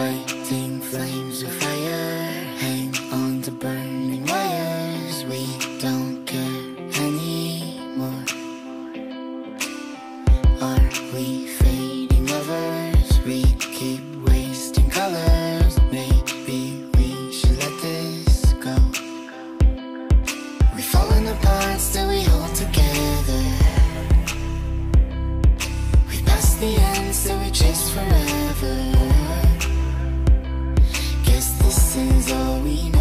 fighting flames of fire. Hang on to burning wires. We don't care anymore. Are we fading lovers? We keep wasting colors. Maybe we should let this go. We've fallen apart, still we hold together. We pass the end, still we chase forever. we know.